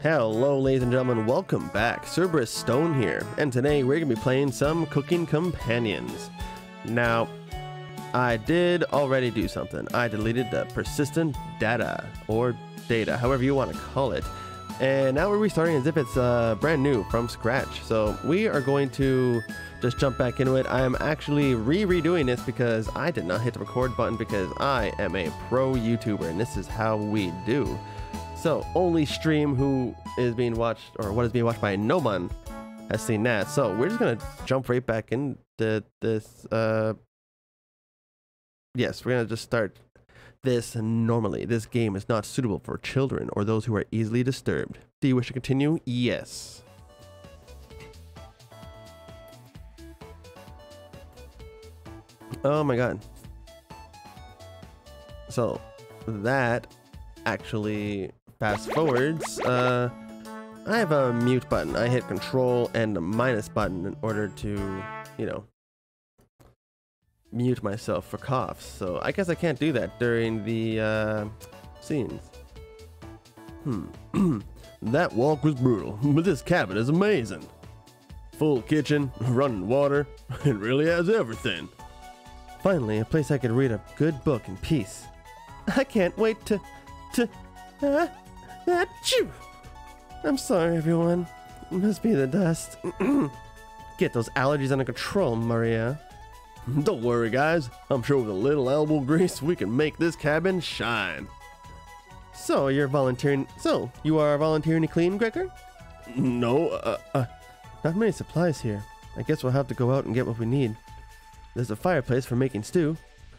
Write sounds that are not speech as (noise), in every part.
Hello, ladies and gentlemen, welcome back. Cerberus Stone here, and today we're going to be playing some Cooking Companions. Now, I did already do something. I deleted the persistent data, or data, however you want to call it. And now we're restarting as if it's uh, brand new from scratch. So we are going to just jump back into it. I am actually re-redoing this because I did not hit the record button because I am a pro YouTuber and this is how we do. So only stream who is being watched or what is being watched by no one has seen that. So we're just gonna jump right back into this. Uh, yes, we're gonna just start this normally. This game is not suitable for children or those who are easily disturbed. Do you wish to continue? Yes. Oh my god. So that actually fast forwards. Uh, I have a mute button. I hit control and the minus button in order to, you know, mute myself for coughs. So I guess I can't do that during the uh, scenes. Hmm. (clears throat) that walk was brutal, (laughs) but this cabin is amazing. Full kitchen, (laughs) running water, (laughs) it really has everything. Finally, a place I could read a good book in peace. I can't wait to, to, uh, achoo! I'm sorry, everyone. It must be the dust. (clears throat) Get those allergies under control, Maria. Don't worry, guys. I'm sure with a little elbow grease, we can make this cabin shine. So, you're volunteering. So, you are volunteering to clean, Gregor? No, uh, uh, not many supplies here. I guess we'll have to go out and get what we need. There's a fireplace for making stew,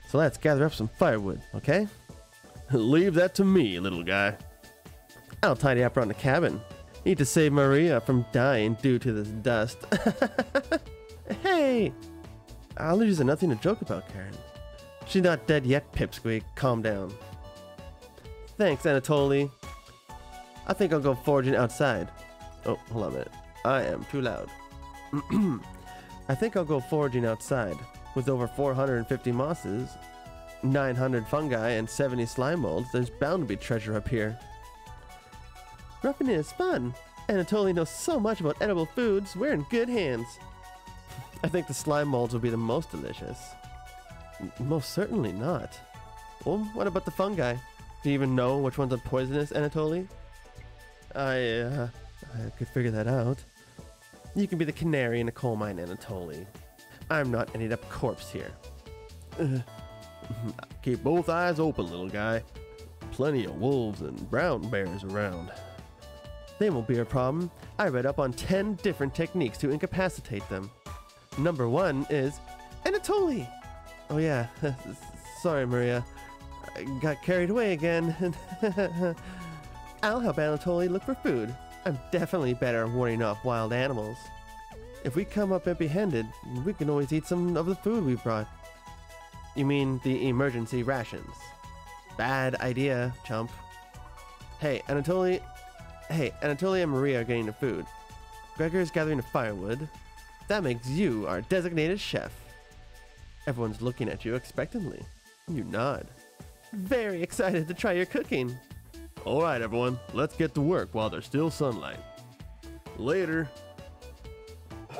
so let's gather up some firewood, okay? Leave that to me, little guy. I'll tidy up around the cabin. Need to save Maria from dying due to this dust. (laughs) hey! Allergies are nothing to joke about, Karen. She's not dead yet, Pipsqueak. Calm down. Thanks, Anatoly. I think I'll go foraging outside. Oh, hold on a minute. I am too loud. (clears throat) I think I'll go foraging outside. With over 450 mosses, 900 fungi, and 70 slime molds, there's bound to be treasure up here. Roughing it is fun. Anatoly knows so much about edible foods. We're in good hands. I think the slime molds will be the most delicious. M- most certainly not. Well, what about the fungi? Do you even know which ones are poisonous, Anatoly? I, uh, I could figure that out. You can be the canary in a coal mine, Anatoly. I'm not ending up corpse here. Uh, (laughs) keep both eyes open, little guy. Plenty of wolves and brown bears around. They won't be a problem. I read up on 10 different techniques to incapacitate them. Number one is Anatoly. Oh, yeah. (laughs) Sorry, Maria. I got carried away again. (laughs) I'll help Anatoly look for food. I'm definitely better at warding off wild animals. If we come up empty handed, we can always eat some of the food we brought. You mean the emergency rations? Bad idea, chump. Hey, Anatoly. Hey, Anatoly and Maria are getting the food. Gregor is gathering the firewood. That makes you our designated chef. Everyone's looking at you expectantly. You nod. Very excited to try your cooking. All right, everyone, let's get to work while there's still sunlight. Later.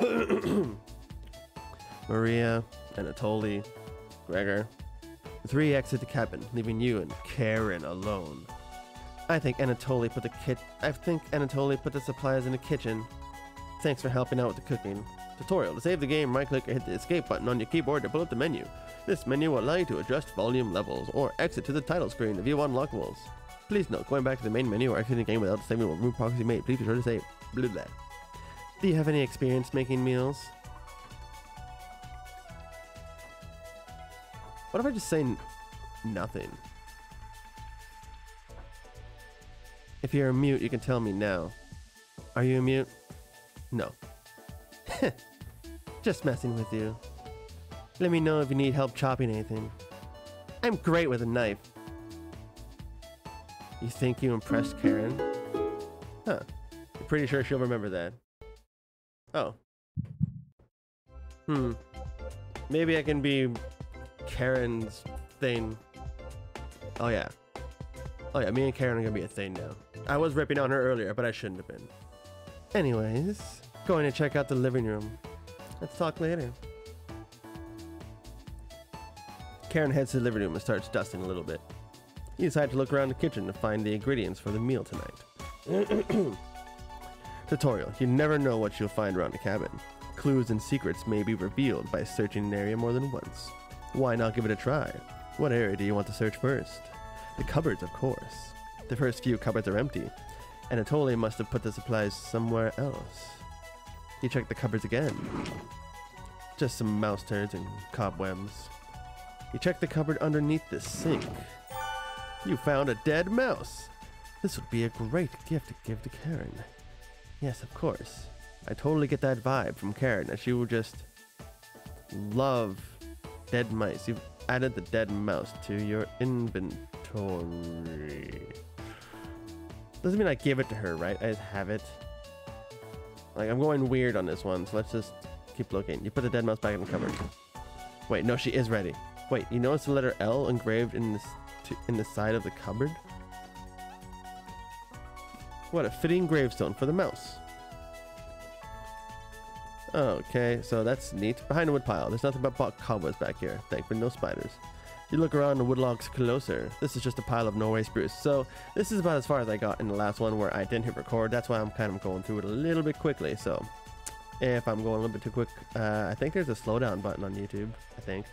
(clears throat) Maria, Anatoly, Gregor. The three exit the cabin, leaving you and Karen alone. I think Anatoly put the kit. I think Anatoly put the supplies in the kitchen. Thanks for helping out with the cooking. Tutorial. To save the game, right click or hit the escape button on your keyboard to pull up the menu. This menu will allow you to adjust volume levels or exit to the title screen to view unlockables. Please note, going back to the main menu or exiting the game without saving will remove progress you made. Please be sure to save. Blah, blah. Do you have any experience making meals? What if I just say nothing? If you're a mute, you can tell me now. Are you a mute? No. (laughs) just messing with you. Let me know if you need help chopping anything. I'm great with a knife. You think you impressed Karen? Huh. I'm pretty sure she'll remember that. Oh. Hmm. Maybe I can be Karen's thing. Oh yeah. Oh yeah, me and Karen are gonna be a thing now. I was ripping on her earlier, but I shouldn't have been. Anyways, going to check out the living room. Let's talk later. Karen heads to the living room and starts dusting a little bit. You decide to look around the kitchen to find the ingredients for the meal tonight. (clears throat) Tutorial. You never know what you'll find around the cabin. Clues and secrets may be revealed by searching an area more than once. Why not give it a try? What area do you want to search first? The cupboards, of course. The first few cupboards are empty. Anatoly must have put the supplies somewhere else. He checked the cupboards again. Just some mouse turds and cobwebs. He checked the cupboard underneath the sink. You found a dead mouse. This would be a great gift to give to Karen. Yes, of course. I totally get that vibe from Karen that she will just love dead mice. You've added the dead mouse to your inventory. Doesn't mean I give it to her, right? I just have it. Like, I'm going weird on this one, so let's just keep looking. You put the dead mouse back in the cupboard. Wait, no, she is ready. Wait, you notice the letter L engraved in this in the side of the cupboard? What a fitting gravestone for the mouse. Okay, so that's neat. Behind the woodpile, there's nothing but cobwebs back here. Thankfully, no spiders. You look around the wood logs closer. This is just a pile of Norway spruce. So this is about as far as I got in the last one where I didn't hit record. That's why I'm kind of going through it a little bit quickly. So if I'm going a little bit too quick, uh, I think there's a slowdown button on YouTube. I think.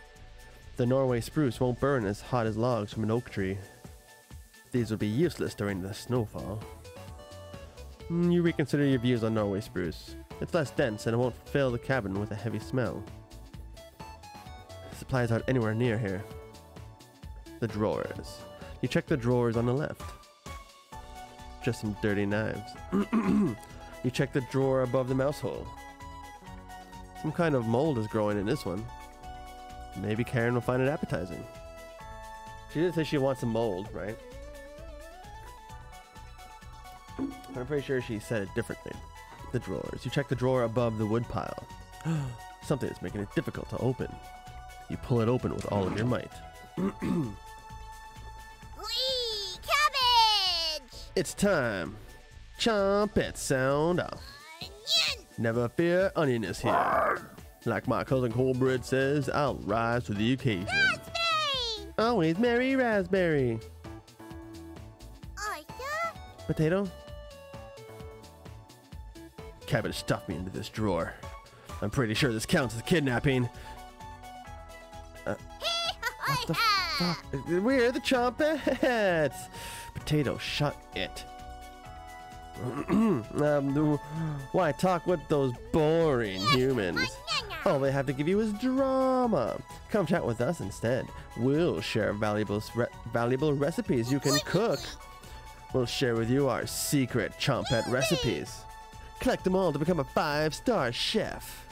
The Norway spruce won't burn as hot as logs from an oak tree. These will be useless during the snowfall. Hmm, you reconsider your views on Norway spruce. It's less dense and it won't fill the cabin with a heavy smell. Supplies aren't anywhere near here the drawers. You check the drawers on the left. Just some dirty knives. (clears throat) you check the drawer above the mouse hole. Some kind of mold is growing in this one. Maybe Karen will find it appetizing. She did say she wants some mold, right? (clears throat) I'm pretty sure she said it differently. The drawers. You check the drawer above the wood pile. (gasps) Something is making it difficult to open. You pull it open with all of your might. (clears throat) It's time. Chomp it, sound off. Onion. Never fear, onion is here. Like my cousin Colbert says, I'll rise to the occasion. Raspberry! Always merry raspberry. Potato? Cabbage stuffed me into this drawer. I'm pretty sure this counts as kidnapping. Uh, what the fuck? We're the Chompets! Potato, shut it. (clears throat) um, why talk with those boring humans? All they have to give you is drama. Come chat with us instead. We'll share valuable, re valuable recipes you can cook. We'll share with you our secret chompet recipes. Collect them all to become a five-star chef.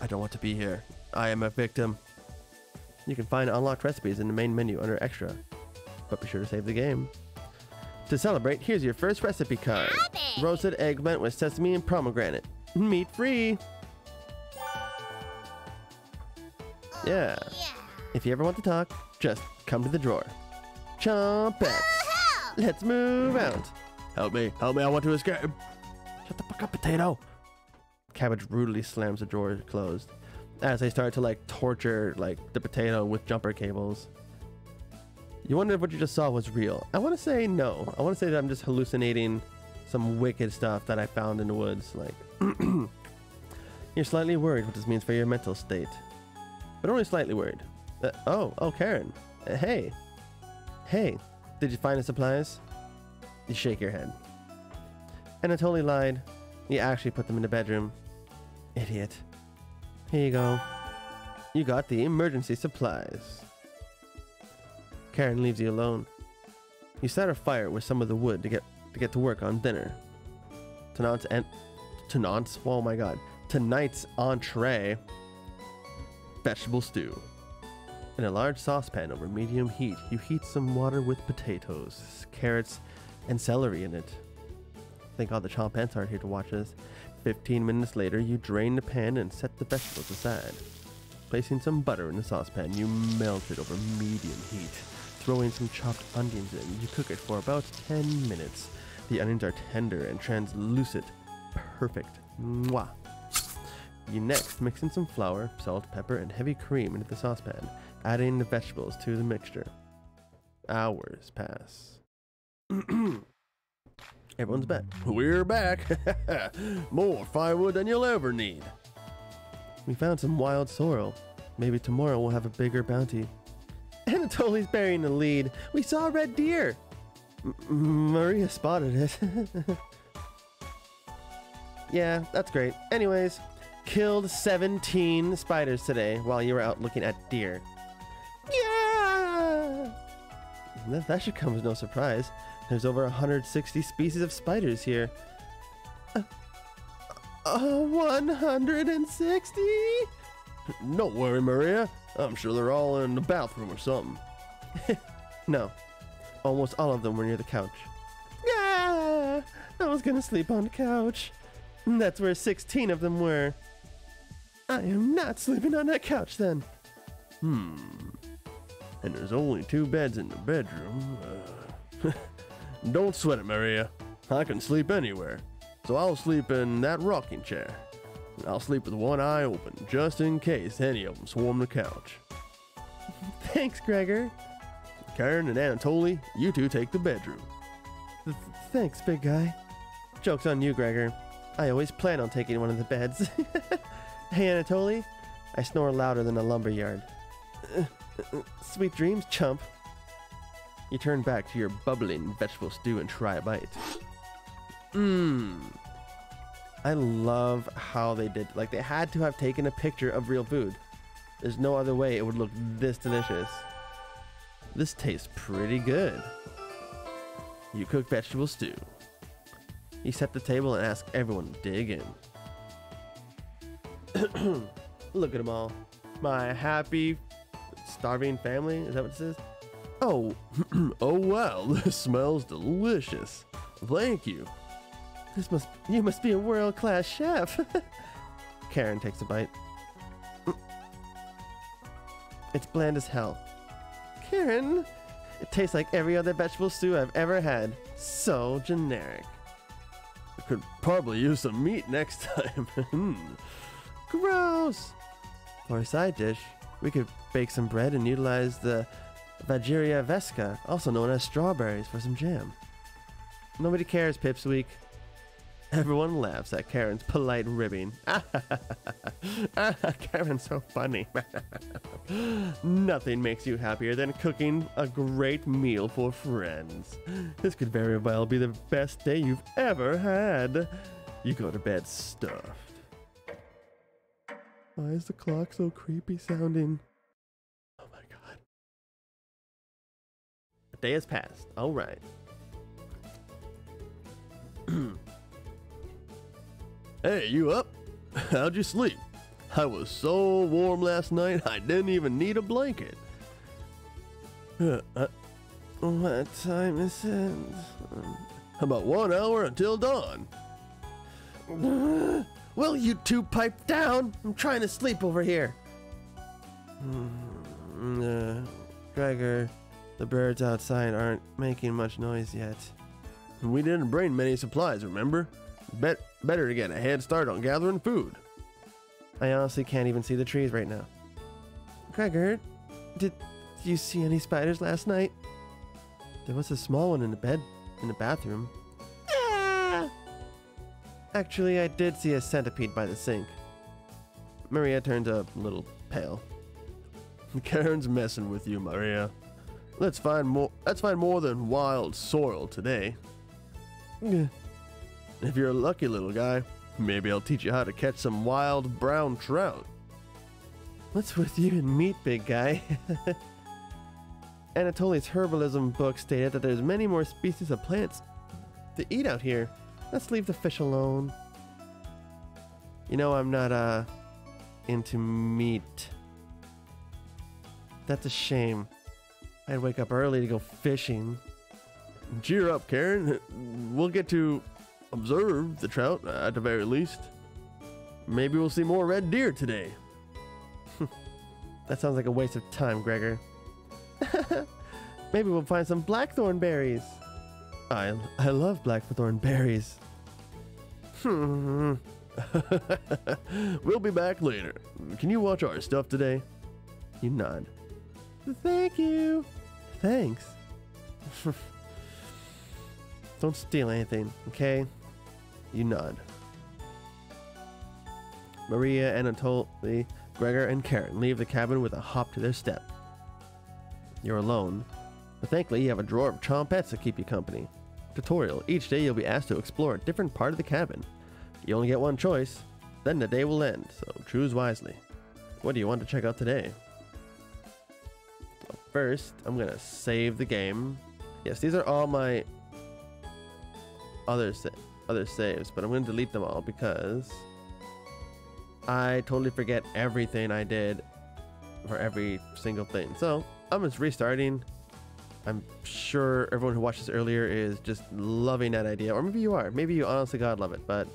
I don't want to be here. I am a victim. You can find unlocked recipes in the main menu under Extra, but be sure to save the game. To celebrate, here's your first recipe card. Roasted eggplant with sesame and pomegranate. Meat free. Yeah. If you ever want to talk, just come to the drawer. Chompets. Let's move out. Help me, help me, I want to escape. Shut the fuck up, potato. Cabbage brutally slams the drawer closed as they start to like torture like the potato with jumper cables. You wonder if what you just saw was real. I want to say no. I want to say that I'm just hallucinating some wicked stuff that I found in the woods. Like, (clears throat) you're slightly worried what this means for your mental state, but only slightly worried. Uh, oh, oh, Karen. Uh, hey, hey, did you find the supplies? You shake your head. And I totally lied. You actually put them in the bedroom. Idiot. Here you go. You got the emergency supplies. Karen leaves you alone. You start a fire with some of the wood to get to get to work on dinner. Tonight's and tonight's oh my god. Tonight's entree vegetable stew. In a large saucepan over medium heat, you heat some water with potatoes, carrots, and celery in it. Thank God the Chompets aren't here to watch this. 15 minutes later, you drain the pan and set the vegetables aside. Placing some butter in the saucepan, you melt it over medium heat. Throw in some chopped onions in. you cook it for about 10 minutes. The onions are tender and translucent. Perfect. Mwah. You next mix in some flour, salt, pepper, and heavy cream into the saucepan, adding the vegetables to the mixture. Hours pass. (clears throat) Everyone's back. We're back. (laughs) More firewood than you'll ever need. We found some wild sorrel. Maybe tomorrow we'll have a bigger bounty. (laughs) Anatoly's burying the lead. We saw a red deer. M- Maria spotted it. (laughs) yeah, that's great. Anyways, killed 17 spiders today while you were out looking at deer. Yeah! That, that should come as no surprise. There's over 160 species of spiders here. Uh, uh, 160? Don't worry, Maria. I'm sure they're all in the bathroom or something. (laughs) no. Almost all of them were near the couch. Yeah! I was gonna sleep on the couch. That's where 16 of them were. I am not sleeping on that couch then. Hmm. And there's only two beds in the bedroom. Uh, (laughs) don't sweat it, Maria. I can sleep anywhere. So I'll sleep in that rocking chair. And I'll sleep with one eye open, just in case any of them swarm the couch. (laughs) Thanks, Gregor. Karen and Anatoly, you two take the bedroom. Th- thanks, big guy. Joke's on you, Gregor. I always plan on taking one of the beds. (laughs) hey, Anatoly. I snore louder than a lumberyard. (laughs) Sweet dreams, chump. You turn back to your bubbling vegetable stew and try a bite. Mmm. I love how they did. Like they had to have taken a picture of real food. There's no other way it would look this delicious. This tastes pretty good. You cook vegetable stew. You set the table and ask everyone to dig in. (clears throat) Look at them all. My happy, starving family. Is that what this says? Oh, (clears throat) oh wow! (laughs) This smells delicious. Thank you. This must you must be a world class chef. (laughs) Karen takes a bite. Mm. It's bland as hell. Karen, it tastes like every other vegetable stew I've ever had. So generic. I could probably use some meat next (laughs) time. Hmm. Gross. For a side dish, we could bake some bread and utilize the Fragaria vesca, also known as strawberries, for some jam. Nobody cares, Pipsqueak. Everyone laughs at Karen's polite ribbing. (laughs) Karen's so funny. (laughs) Nothing makes you happier than cooking a great meal for friends. This could very well be the best day you've ever had. You go to bed stuffed. Why is the clock so creepy sounding? Day has passed. All right. (clears throat) hey, you up? (laughs) How'd you sleep? I was so warm last night, I didn't even need a blanket. Uh, (sighs) uh, what time is it? (sighs) About one hour until dawn. (sighs) Will you two pipe down? I'm trying to sleep over here. Uh, Gregor, the birds outside aren't making much noise yet. We didn't bring many supplies, remember? Bet better to get a head start on gathering food. I honestly can't even see the trees right now. Gregor, did you see any spiders last night? There was a small one in the bed in the bathroom. Ah! Actually, I did see a centipede by the sink. Maria turned a little pale. Karen's messing with you, Maria. Let's find more. Let's find more than wild sorrel today. If you're a lucky little guy, maybe I'll teach you how to catch some wild brown trout. What's with you and meat, big guy? (laughs) Anatoly's herbalism book stated that there's many more species of plants to eat out here. Let's leave the fish alone. You know I'm not uh into meat. That's a shame. I'd wake up early to go fishing. Cheer up, Karen. (laughs) We'll get to observe the trout at the very least. Maybe we'll see more red deer today. (laughs) that sounds like a waste of time, Gregor. (laughs) Maybe we'll find some blackthorn berries. I I love blackthorn berries. Hmm. we'll be back later. Can you watch our stuff today? You nod. Thank you. Thanks. Don't steal anything, okay? You nod. Maria, Anatoly, Gregor, and Karen leave the cabin with a hop to their step. You're alone, but thankfully you have a drawer of chompets to keep you company. Tutorial. Each day you'll be asked to explore a different part of the cabin. You only get one choice, then the day will end, so choose wisely. What do you want to check out today? First, I'm gonna save the game. Yes, these are all my other sa- other saves, but I'm gonna delete them all because I totally forget everything I did for every single thing. So I'm just restarting. I'm sure everyone who watched this earlier is just loving that idea, or maybe you are. Maybe you honestly God love it, but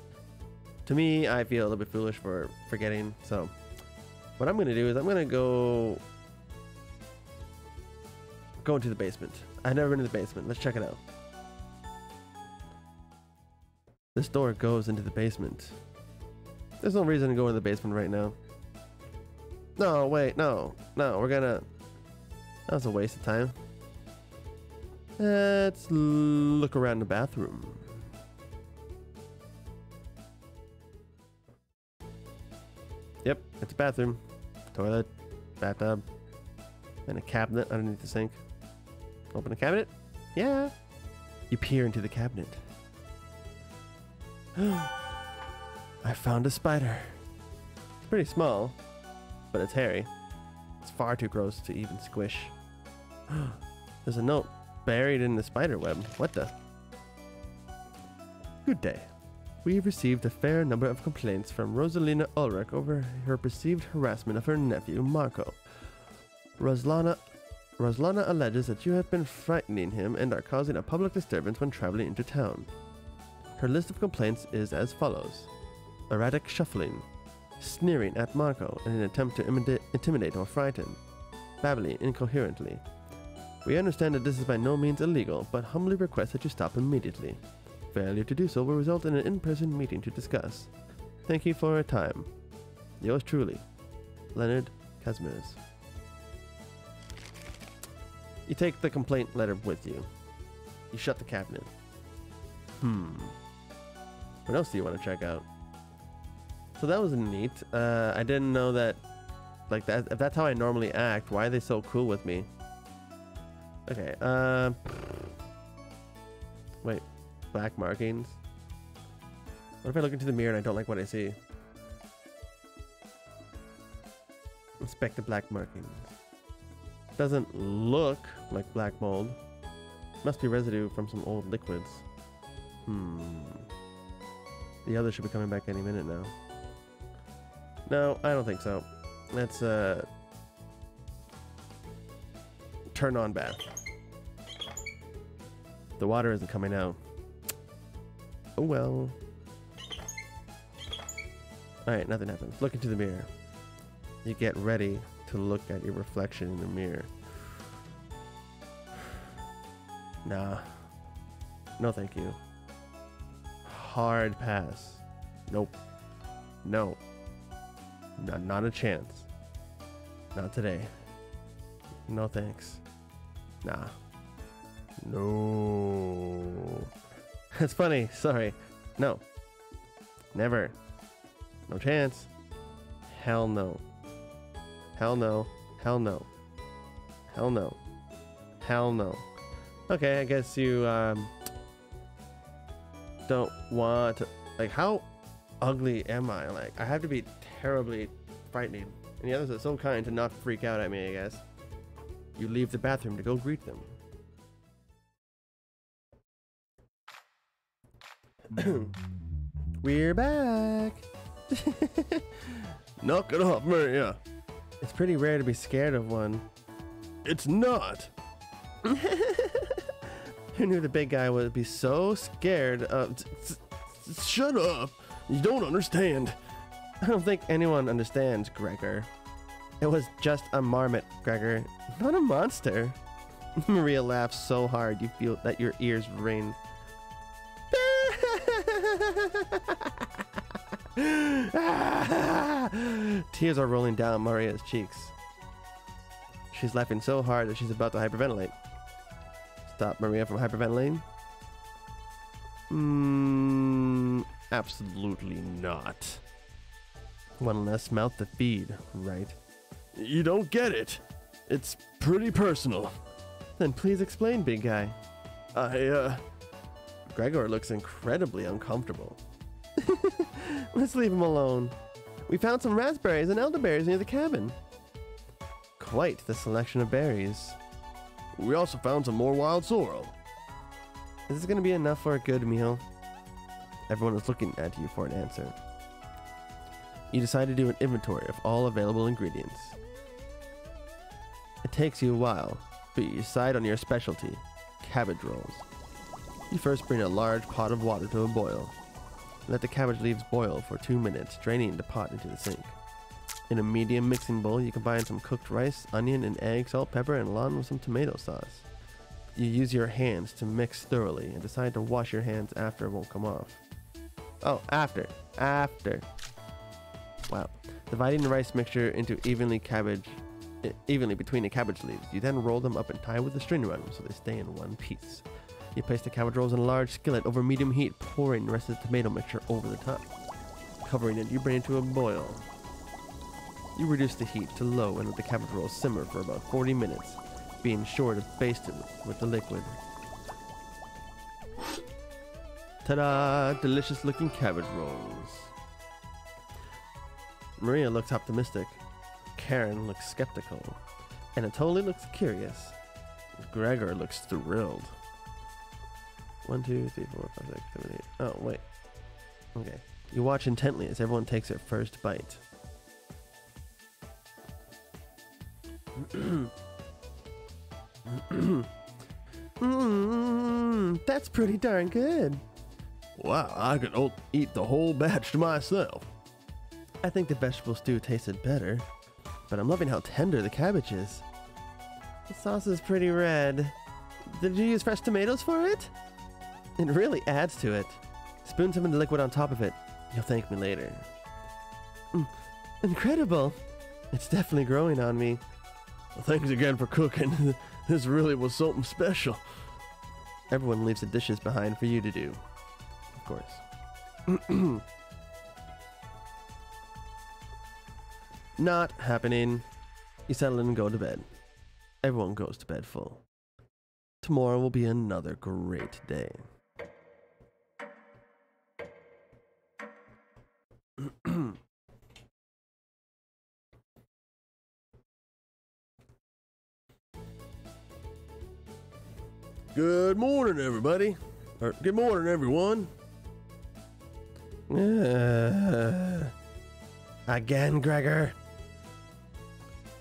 to me, I feel a little bit foolish for forgetting. So what I'm gonna do is I'm gonna go go into the basement. I've never been in the basement. Let's check it out. This door goes into the basement. There's no reason to go in the basement right now. No, wait, no, no, we're gonna. That was a waste of time. Let's look around the bathroom. Yep, it's a bathroom, toilet, bathtub, and a cabinet underneath the sink. Open the cabinet? Yeah. You peer into the cabinet. (gasps) I found a spider. It's pretty small, but it's hairy. It's far too gross to even squish. (gasps) There's a note buried in the spider web. What the? Good day. We've received a fair number of complaints from Rosalina Ulrich over her perceived harassment of her nephew, Marco. Roslana, Roslana alleges that you have been frightening him and are causing a public disturbance when traveling into town. Her list of complaints is as follows erratic shuffling, sneering at Marco in an attempt to imida- intimidate or frighten, babbling incoherently. We understand that this is by no means illegal, but humbly request that you stop immediately. Failure to do so will result in an in person meeting to discuss. Thank you for your time. Yours truly, Leonard Kazmirs. You take the complaint letter with you. You shut the cabinet. Hmm. What else do you want to check out? So that was neat. Uh, I didn't know that, like that. If that's how I normally act, why are they so cool with me? Okay. Uh, wait, black markings. What if I look into the mirror and I don't like what I see? Inspect the black markings. Doesn't look like black mold. Must be residue from some old liquids. Hmm. The other should be coming back any minute now. No, I don't think so. Let's uh turn on bath. The water isn't coming out. Oh well. Alright, nothing happens. Look into the mirror. You get ready to look at your reflection in the mirror. Nah. No thank you. Hard pass. Nope. No. Not, not a chance. Not today. No thanks. Nah. No. (laughs) That's funny. Sorry. No. Never. No chance. Hell no. Hell no. Hell no. Hell no. Hell no. Okay, I guess you um don't want to like how ugly am I? Like I have to be terribly frightening. And the others are so kind to not freak out at me, I guess. You leave the bathroom to go greet them. We're back. (laughs) Knock it off, Maria. It's pretty rare to be scared of one. It's not. (laughs) Who knew the big guy would be so scared of. Shut up. You don't understand. I don't think anyone understands, Gregor. It was just a marmot, Gregor, not a monster. (laughs) Maria laughs so hard you feel that your ears ring. (laughs) Tears are rolling down Maria's cheeks. She's laughing so hard that she's about to hyperventilate. Stop Maria from hyperventilating? Mmm, absolutely not. One less mouth to feed, right? You don't get it. It's pretty personal. Then please explain, big guy. I, uh. Gregor looks incredibly uncomfortable. (laughs) Let's leave him alone. We found some raspberries and elderberries near the cabin. Quite the selection of berries. We also found some more wild sorrel. Is this going to be enough for a good meal? Everyone is looking at you for an answer. You decide to do an inventory of all available ingredients. It takes you a while, but you decide on your specialty cabbage rolls. You first bring a large pot of water to a boil. Let the cabbage leaves boil for two minutes, draining the pot into the sink. In a medium mixing bowl, you combine some cooked rice, onion, and egg, salt, pepper, and along with some tomato sauce. You use your hands to mix thoroughly and decide to wash your hands after it won't come off. Oh, after. After. Wow. Dividing the rice mixture into evenly cabbage evenly between the cabbage leaves. You then roll them up and tie with a string around them so they stay in one piece. You place the cabbage rolls in a large skillet over medium heat, pouring the rest of the tomato mixture over the top. Covering it, you bring it to a boil. You reduce the heat to low and let the cabbage rolls simmer for about 40 minutes, being sure to baste it with the liquid. Ta-da! Delicious looking cabbage rolls. Maria looks optimistic. Karen looks skeptical. Anatoly looks curious. Gregor looks thrilled. One, two, three, four, five, six, seven, eight. Oh, wait. Okay. You watch intently as everyone takes their first bite. Mmm, that's pretty darn good. Wow, I could eat the whole batch to myself. I think the vegetable stew tasted better, but I'm loving how tender the cabbage is. The sauce is pretty red. Did you use fresh tomatoes for it? It really adds to it. Spoon some of the liquid on top of it. You'll thank me later. Mm, incredible! It's definitely growing on me. Thanks again for cooking. (laughs) this really was something special. Everyone leaves the dishes behind for you to do. Of course. (clears throat) Not happening. You settle in and go to bed. Everyone goes to bed full. Tomorrow will be another great day. Good morning, everybody. Or good morning, everyone. Uh, again, Gregor.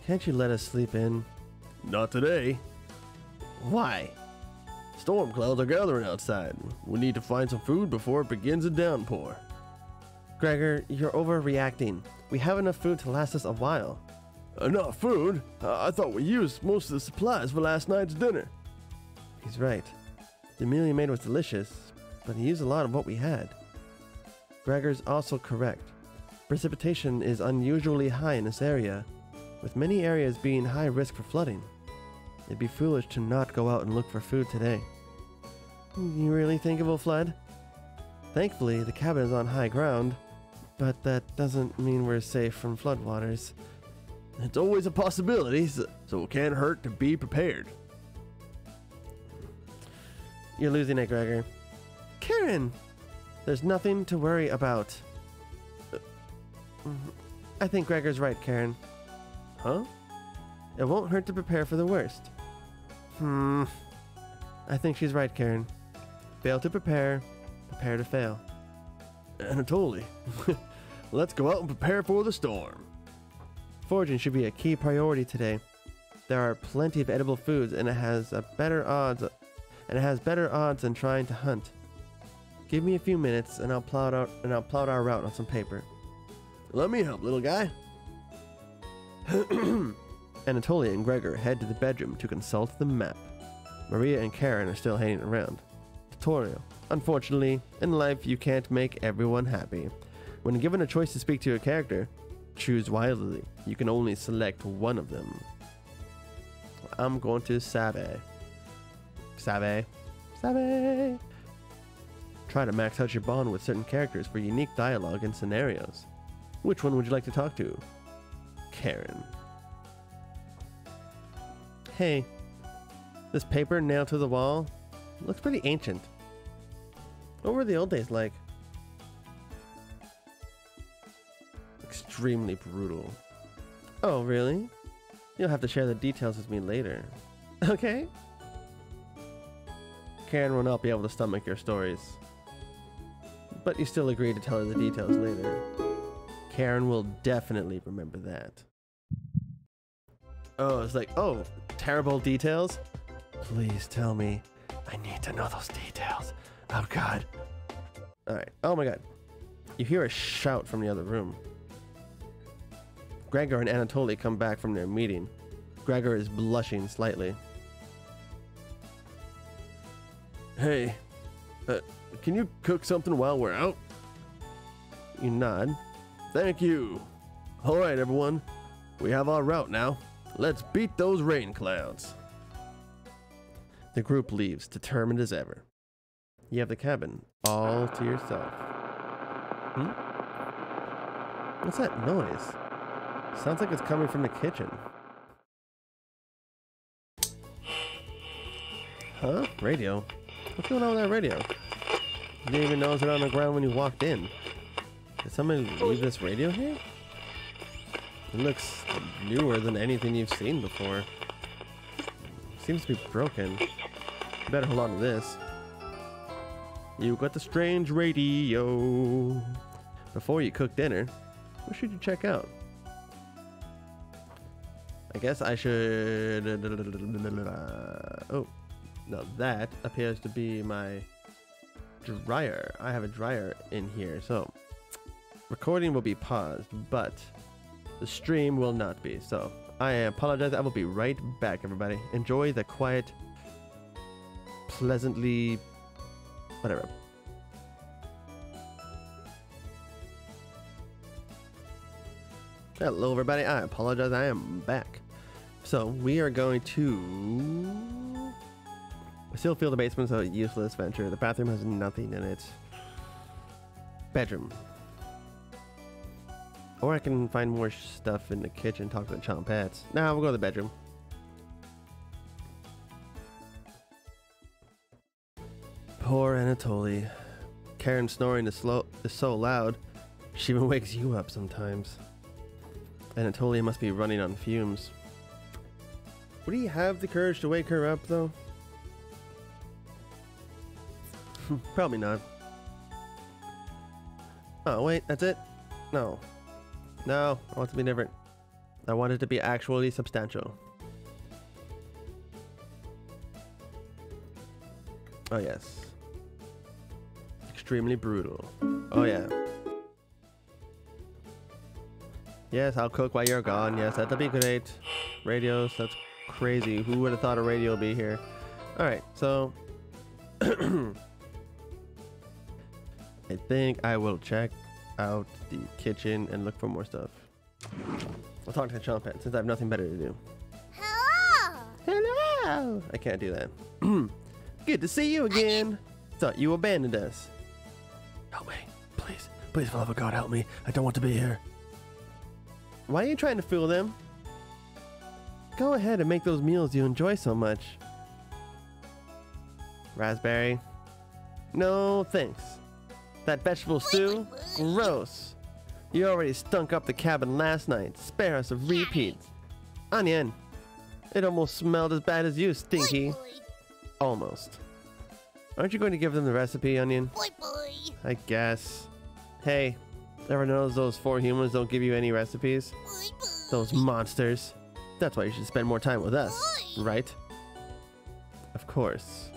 Can't you let us sleep in? Not today. Why? Storm clouds are gathering outside. We need to find some food before it begins a downpour. Gregor, you're overreacting. We have enough food to last us a while. Enough food? Uh, I thought we used most of the supplies for last night's dinner. He's right. The meal you made was delicious, but he used a lot of what we had. Gregor's also correct. Precipitation is unusually high in this area, with many areas being high risk for flooding. It'd be foolish to not go out and look for food today. You really think it will flood? Thankfully, the cabin is on high ground, but that doesn't mean we're safe from floodwaters. It's always a possibility, so it can't hurt to be prepared. You're losing it, Gregor. Karen! There's nothing to worry about. Uh. I think Gregor's right, Karen. Huh? It won't hurt to prepare for the worst. Hmm. I think she's right, Karen. Fail to prepare, prepare to fail. Anatoly, (laughs) let's go out and prepare for the storm. Foraging should be a key priority today. There are plenty of edible foods, and it has a better odds, and it has better odds than trying to hunt. Give me a few minutes, and I'll plot out and I'll plot our route on some paper. Let me help, little guy. (clears throat) Anatoly and Gregor head to the bedroom to consult the map. Maria and Karen are still hanging around. Tutorial. Unfortunately, in life you can't make everyone happy. When given a choice to speak to your character, choose wisely. You can only select one of them. I'm going to Save. Save. Save. Try to max out your bond with certain characters for unique dialogue and scenarios. Which one would you like to talk to? Karen. Hey, this paper nailed to the wall looks pretty ancient. What were the old days like? Extremely brutal. Oh, really? You'll have to share the details with me later. (laughs) Okay? Karen will not be able to stomach your stories. But you still agree to tell her the details later. Karen will definitely remember that. Oh, it's like, oh, terrible details? Please tell me. I need to know those details. Oh, God. Alright. Oh, my God. You hear a shout from the other room. Gregor and Anatoly come back from their meeting. Gregor is blushing slightly. Hey, uh, can you cook something while we're out? You nod. Thank you. All right, everyone. We have our route now. Let's beat those rain clouds. The group leaves, determined as ever. You have the cabin all to yourself. Hmm? What's that noise? Sounds like it's coming from the kitchen. Huh? Radio? What's going on with that radio? You didn't even notice it on the ground when you walked in. Did somebody leave this radio here? It looks newer than anything you've seen before. Seems to be broken. Better hold on to this. You got the strange radio. Before you cook dinner, what should you check out? I guess I should. Oh, no, that appears to be my dryer. I have a dryer in here, so recording will be paused, but the stream will not be. So I apologize. I will be right back, everybody. Enjoy the quiet, pleasantly, whatever. Hello, everybody. I apologize. I am back. So we are going to. I still feel the basement's a useless venture. The bathroom has nothing in it. Bedroom. Or I can find more stuff in the kitchen, talk to the chompets. Nah, we'll go to the bedroom. Poor Anatoly. Karen snoring is, slow, is so loud, she even (laughs) wakes you up sometimes. Anatoly must be running on fumes. Would he have the courage to wake her up, though? (laughs) Probably not. Oh, wait, that's it? No. No, I want to be different. I want it to be actually substantial. Oh, yes. Extremely brutal. Oh, yeah. Yes, I'll cook while you're gone. Yes, that'll be great. Radios, that's crazy. Who would have thought a radio would be here? Alright, so... (clears throat) I think I will check out the kitchen and look for more stuff. I'll talk to the Chompet since I have nothing better to do. Hello! Hello! I can't do that. (clears throat) Good to see you again. Thought you abandoned us. Help me, please. Please, for love of God, help me. I don't want to be here. Why are you trying to fool them? Go ahead and make those meals you enjoy so much. Raspberry. No, thanks. That vegetable stew? Gross. You already stunk up the cabin last night. Spare us a repeat. Onion. It almost smelled as bad as you, Stinky. Almost. Aren't you going to give them the recipe, Onion? I guess. Hey, ever notice those four humans don't give you any recipes? Those monsters. That's why you should spend more time with us, right? Of course.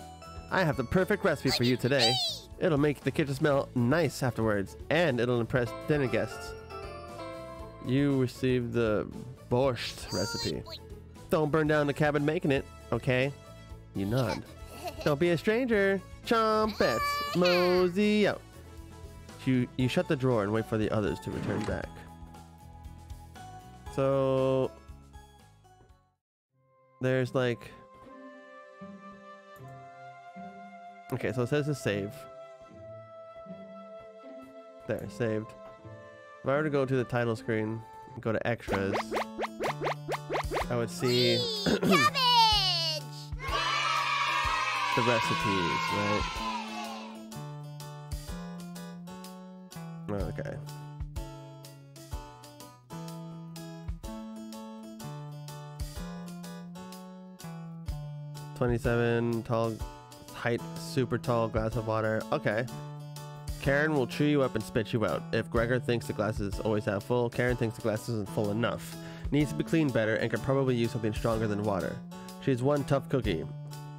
I have the perfect recipe for you today. It'll make the kitchen smell nice afterwards, and it'll impress dinner guests. You received the borscht recipe. Don't burn down the cabin making it, okay? You nod. Don't be a stranger. Chompets. Mosey out. You, you shut the drawer and wait for the others to return back. So... There's like... Okay, so it says to save. There, saved. If I were to go to the title screen, and go to extras, I would see (coughs) the recipes, right? Okay. Twenty-seven tall, height, super tall glass of water. Okay. Karen will chew you up and spit you out. If Gregor thinks the glass is always half full, Karen thinks the glass isn't full enough. Needs to be cleaned better and could probably use something stronger than water. She's one tough cookie,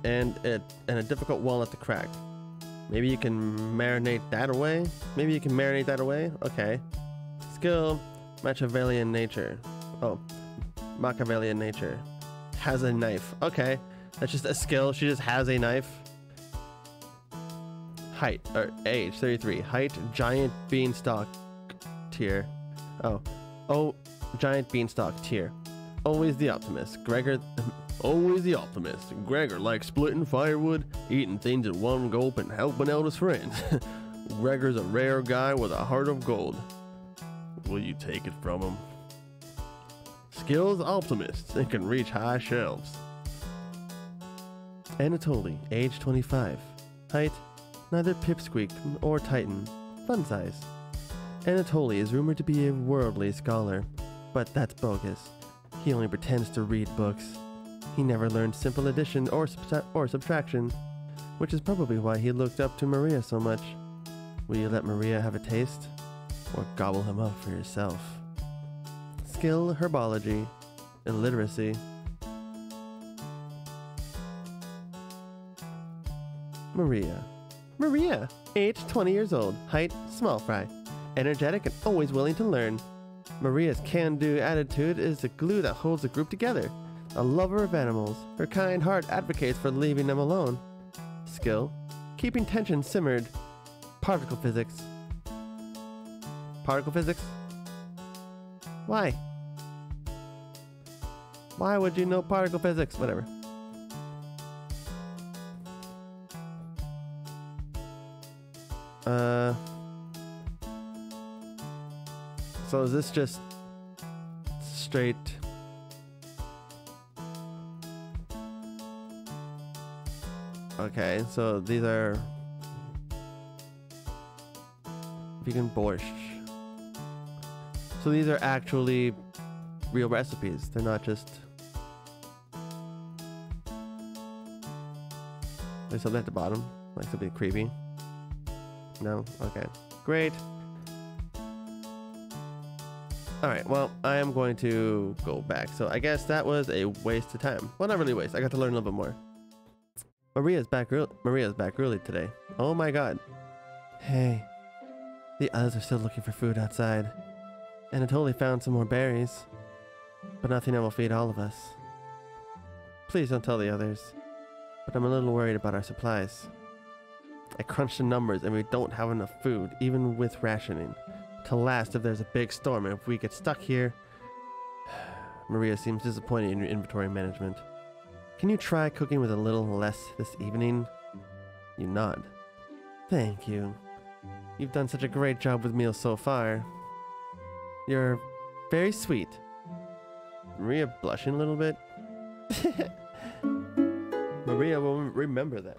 and it and a difficult walnut to crack. Maybe you can marinate that away. Maybe you can marinate that away. Okay. Skill, Machiavellian nature. Oh, Machiavellian nature. Has a knife. Okay, that's just a skill. She just has a knife. Height or age 33. Height giant beanstalk tier. Oh, oh, giant beanstalk tier. Always the optimist. Gregor, (laughs) always the optimist. Gregor likes splitting firewood, eating things at one gulp, and helping out his friends. (laughs) Gregor's a rare guy with a heart of gold. Will you take it from him? Skills optimist and can reach high shelves. Anatoly, age 25. Height, neither pipsqueak or titan. Fun size. Anatoly is rumored to be a worldly scholar, but that's bogus. He only pretends to read books. He never learned simple addition or, or subtraction, which is probably why he looked up to Maria so much. Will you let Maria have a taste? Or gobble him up for yourself? Skill herbology, illiteracy. Maria. Maria, age 20 years old, height small fry, energetic and always willing to learn. Maria's can do attitude is the glue that holds the group together. A lover of animals, her kind heart advocates for leaving them alone. Skill, keeping tension simmered. Particle physics. Particle physics? Why? Why would you know particle physics? Whatever. Uh. So is this just straight? Okay, so these are vegan borscht. So these are actually real recipes. They're not just. There's something at the bottom, like something creepy. No? Okay. Great. Alright, well, I am going to go back. So I guess that was a waste of time. Well, not really waste. I got to learn a little bit more. Maria's back early. Maria's back early today. Oh my god. Hey. The others are still looking for food outside. And I totally found some more berries. But nothing that will feed all of us. Please don't tell the others. But I'm a little worried about our supplies. I crunched the numbers and we don't have enough food, even with rationing, to last if there's a big storm. And if we get stuck here. (sighs) Maria seems disappointed in your inventory management. Can you try cooking with a little less this evening? You nod. Thank you. You've done such a great job with meals so far. You're very sweet. Maria blushing a little bit. (laughs) Maria will remember that.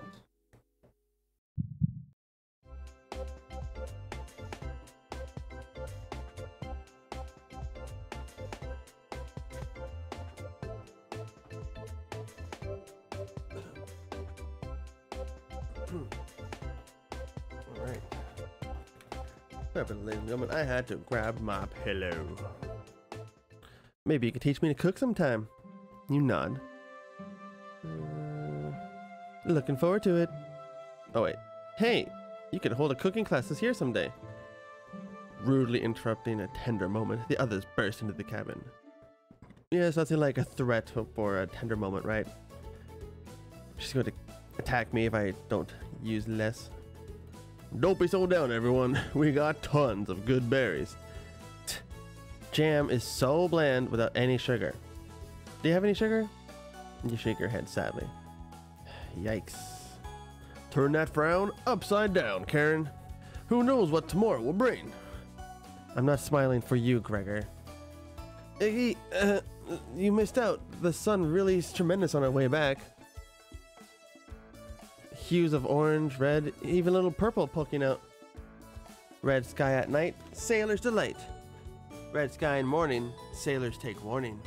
Alright. Ladies and gentlemen, I had to grab my pillow. Maybe you could teach me to cook sometime. You nod. Uh, looking forward to it. Oh wait. Hey! You could hold a cooking classes here someday. Rudely interrupting a tender moment, the others burst into the cabin. Yeah, it's nothing like a threat for a tender moment, right? She's going to attack me if I don't use less. Don't be so down, everyone. (laughs) We got tons of good berries. Jam is so bland without any sugar. Do you have any sugar? You shake your head sadly. (sighs) Yikes. Turn that frown upside down, Karen. Who knows what tomorrow will bring? I'm not smiling for you, Gregor. Iggy, uh, you missed out. The sun really is tremendous on our way back. Hues of orange, red, even a little purple poking out. Red sky at night, sailor's delight. Red sky in morning, sailors take warning.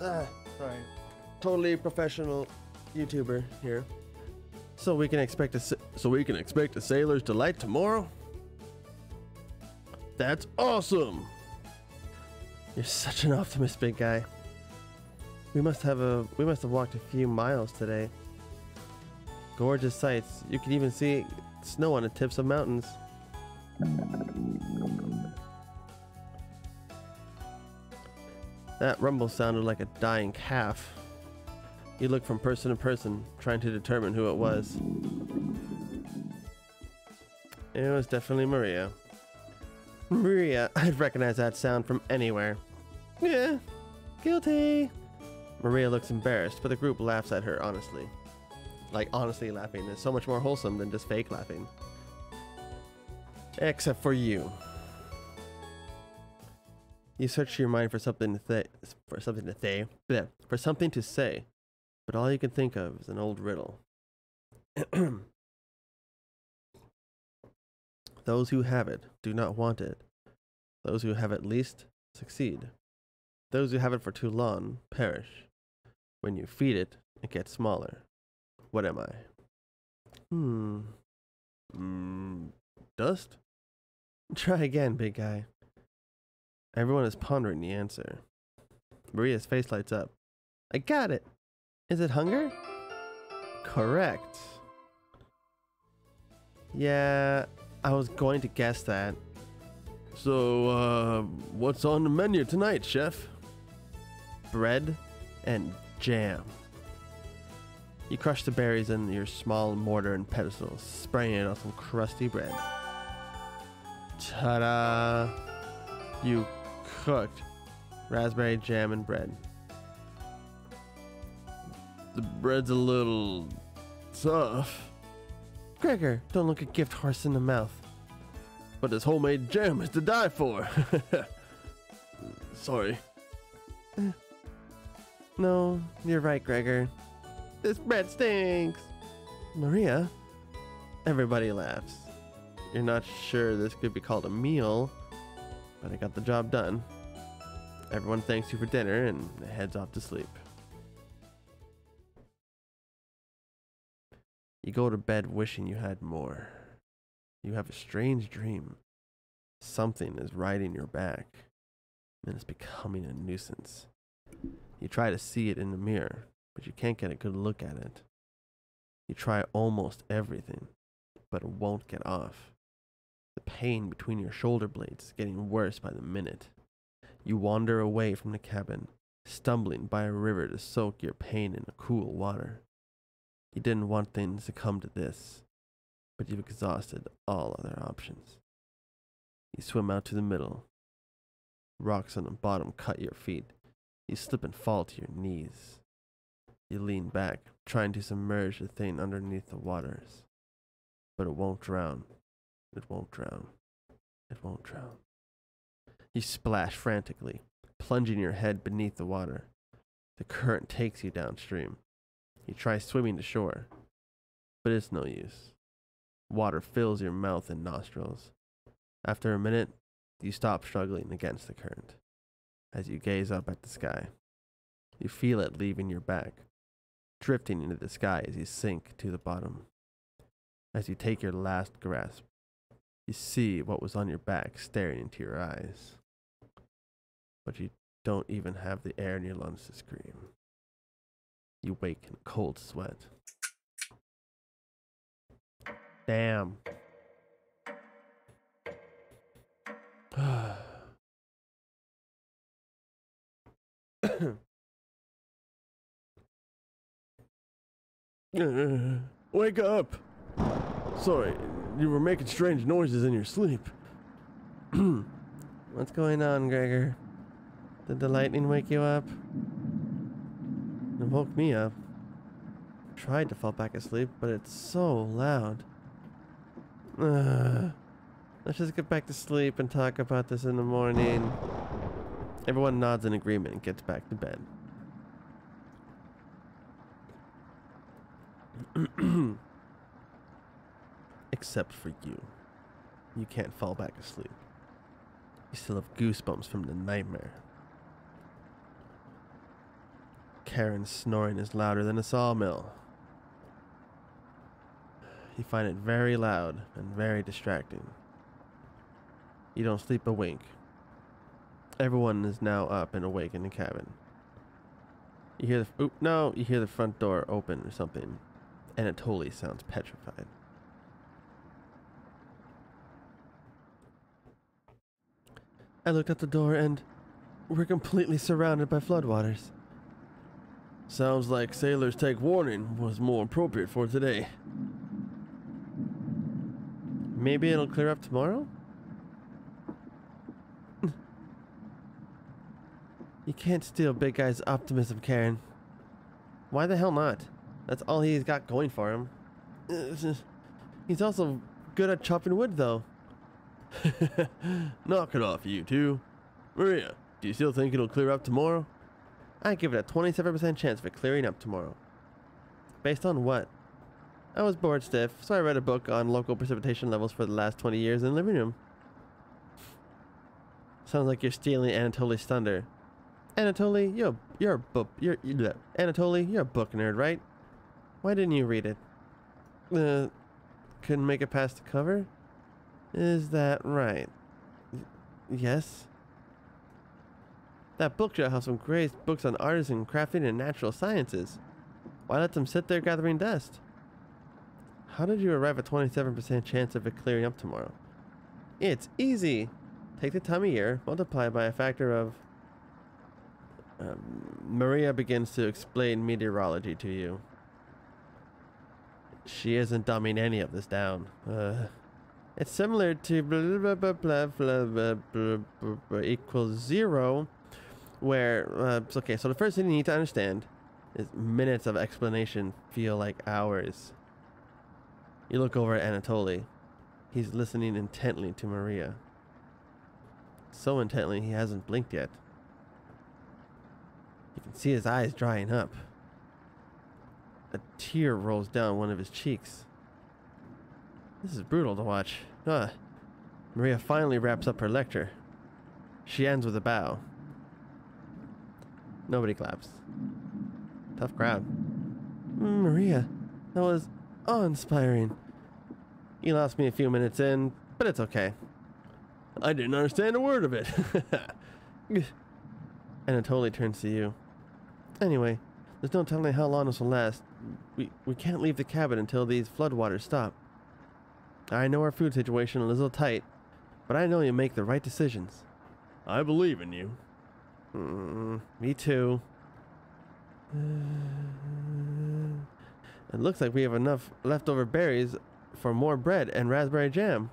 Ah, sorry. Totally professional YouTuber here. So we can expect a. So we can expect a sailor's delight tomorrow? That's awesome! You're such an optimist, big guy. We must have a. We must have walked a few miles today. Gorgeous sights. You can even see snow on the tips of mountains. That rumble sounded like a dying calf. You look from person to person, trying to determine who it was. It was definitely Maria. Maria, (laughs) I'd recognize that sound from anywhere. Yeah, guilty. Maria looks embarrassed, but the group laughs at her honestly. Like, honestly laughing is so much more wholesome than just fake laughing. Except for you. You search your mind for something to say, for something to say, for something to say, but all you can think of is an old riddle. (clears throat) Those who have it do not want it. Those who have it least succeed. Those who have it for too long perish. When you feed it, it gets smaller. What am I? Hmm. Mm, dust? (laughs) Try again, big guy. Everyone is pondering the answer. Maria's face lights up. I got it. Is it hunger? Correct. Yeah, I was going to guess that. So, uh, what's on the menu tonight, chef? Bread and jam. You crush the berries in your small mortar and pestle, spraying it on some crusty bread. Ta-da! You cooked raspberry jam and bread. The bread's a little tough, Gregor, don't look a gift horse in the mouth. but this homemade jam is to die for. (laughs) Sorry. Uh, No, you're right, Gregor. This bread stinks. Maria? Everybody laughs. You're not sure this could be called a meal, but I got the job done. Everyone thanks you for dinner and heads off to sleep. You go to bed wishing you had more. You have a strange dream. Something is riding your back, and it's becoming a nuisance. You try to see it in the mirror, but you can't get a good look at it. You try almost everything, but it won't get off. The pain between your shoulder blades is getting worse by the minute. You wander away from the cabin, stumbling by a river to soak your pain in the cool water. You didn't want things to come to this, but you've exhausted all other options. You swim out to the middle. Rocks on the bottom cut your feet. You slip and fall to your knees. You lean back, trying to submerge the thing underneath the waters. But it won't drown. It won't drown. It won't drown. You splash frantically, plunging your head beneath the water. The current takes you downstream. You try swimming to shore, but it's no use. Water fills your mouth and nostrils. After a minute, you stop struggling against the current. As you gaze up at the sky, you feel it leaving your back, drifting into the sky as you sink to the bottom. As you take your last grasp, you see what was on your back staring into your eyes. But you don't even have the air in your lungs to scream. You wake in a cold sweat. Damn. (sighs) (sighs) (coughs) wake up! Sorry, you were making strange noises in your sleep. (coughs) What's going on, Gregor? Did the lightning wake you up? It woke me up. Tried to fall back asleep, but it's so loud. (sighs) Let's just get back to sleep and talk about this in the morning. Everyone nods in agreement and gets back to bed. (clears throat) Except for you. You can't fall back asleep. You still have goosebumps from the nightmare. Karen's snoring is louder than a sawmill. You find it very loud and very distracting. You don't sleep a wink. Everyone is now up and awake in the cabin. You hear the oop, no, you hear the front door open or something. Anatoly sounds petrified. I looked at the door and we're completely surrounded by floodwaters. Sounds like sailors take warning was more appropriate for today. Maybe it'll clear up tomorrow? You can't steal Big Guy's optimism, Karen. Why the hell not? That's all he's got going for him. (laughs) He's also good at chopping wood, though. (laughs) Knock it off, you two. Maria, do you still think it'll clear up tomorrow? I give it a 27% chance it clearing up tomorrow. Based on what? I was bored stiff, so I read a book on local precipitation levels for the last 20 years in the living room. (laughs) Sounds like you're stealing Anatoly's thunder. Anatoly, you're you're a book you're, you're Anatoly, you're a book nerd, right? Why didn't you read it? Uh, couldn't make it past the cover? Is that right? Y- yes. That bookshelf has some great books on artisan, crafting, and natural sciences. Why let them sit there gathering dust? How did you arrive at 27% chance of it clearing up tomorrow? It's easy. Take the time of year, multiply by a factor of. Um, Maria begins to explain meteorology to you. She isn't dumbing any of this down. Uh, it's similar to blah blah blah blah blah blah, blah, blah, equals zero, where uh, okay. So the first thing you need to understand is minutes of explanation feel like hours. You look over at Anatoly. He's listening intently to Maria. So intently he hasn't blinked yet. See his eyes drying up. A tear rolls down one of his cheeks. This is brutal to watch. Ah. Maria finally wraps up her lecture. She ends with a bow. Nobody claps. Tough crowd. Mm, Maria, that was awe-inspiring. You lost me a few minutes in, but it's okay. I didn't understand a word of it. (laughs) Anatoly turns to you. Anyway, there's no telling how long this will last. We we can't leave the cabin until these floodwaters stop. I know our food situation is a little tight, but I know you'll make the right decisions. I believe in you. Mm, me too. (sighs) It looks like we have enough leftover berries for more bread and raspberry jam.